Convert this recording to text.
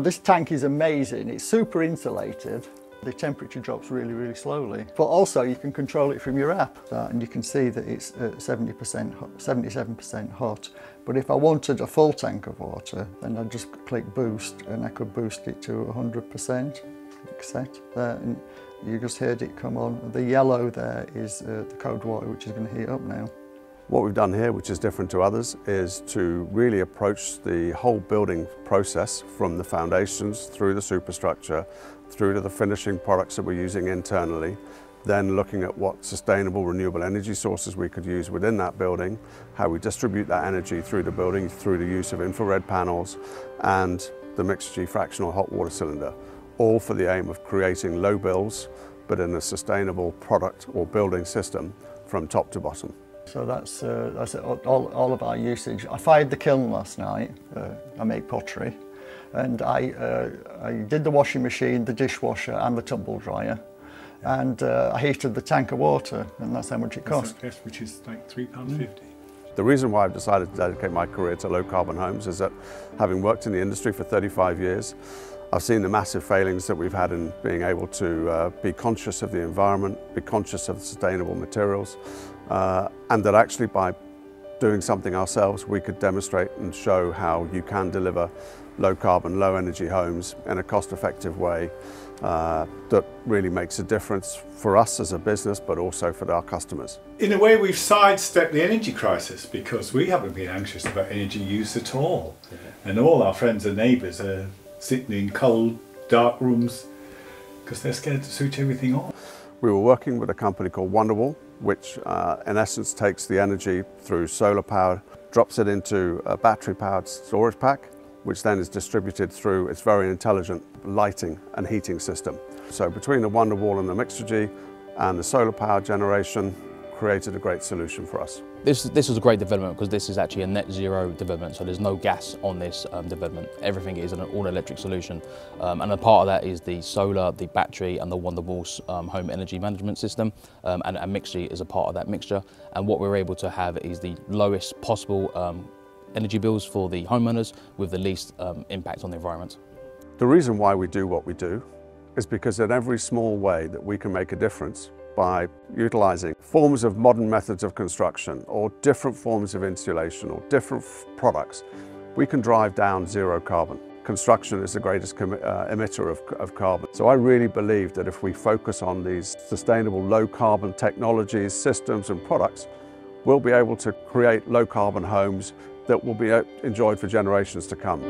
this tank is amazing. It's super insulated. The temperature drops really, really slowly. But also you can control it from your app uh, and you can see that it's 70%, 77% hot. But if I wanted a full tank of water, then I'd just click boost and I could boost it to 100%. Set there and you just heard it come on. The yellow there is uh, the cold water which is going to heat up now. What we've done here, which is different to others, is to really approach the whole building process from the foundations through the superstructure through to the finishing products that we're using internally, then looking at what sustainable renewable energy sources we could use within that building, how we distribute that energy through the building through the use of infrared panels and the Mixergy fractional hot water cylinder, all for the aim of creating low bills but in a sustainable product or building system from top to bottom. So that's, uh, that's all, all of our usage. I fired the kiln last night. Uh, I make pottery and I, uh, I did the washing machine, the dishwasher and the tumble dryer and uh, I heated the tank of water and that's how much it cost. Yes, which is like £3.50. Mm. The reason why I've decided to dedicate my career to low carbon homes is that having worked in the industry for 35 years, I've seen the massive failings that we've had in being able to uh, be conscious of the environment, be conscious of sustainable materials, uh, and that actually by doing something ourselves we could demonstrate and show how you can deliver low carbon, low energy homes in a cost effective way uh, that really makes a difference for us as a business but also for our customers. In a way we've sidestepped the energy crisis because we haven't been anxious about energy use at all yeah. and all our friends and neighbours are sitting in cold dark rooms because they're scared to switch everything on. We were working with a company called Wondrwall which uh, in essence takes the energy through solar power, drops it into a battery powered storage pack which then is distributed through its very intelligent lighting and heating system. So between the Wondrwall and the Mixergy and the solar power generation created a great solution for us. This, this was a great development because this is actually a net zero development, so there's no gas on this um, development. Everything is an all-electric solution, um, and a part of that is the solar, the battery, and the Wondrwall's um, home energy management system, um, and, and is a part of that mixture. And what we're able to have is the lowest possible um, energy bills for the homeowners with the least um, impact on the environment. The reason why we do what we do is because in every small way that we can make a difference by utilising forms of modern methods of construction or different forms of insulation or different products, we can drive down zero carbon. Construction is the greatest uh, emitter of, of carbon. So I really believe that if we focus on these sustainable low carbon technologies, systems and products, we'll be able to create low carbon homes that will be enjoyed for generations to come.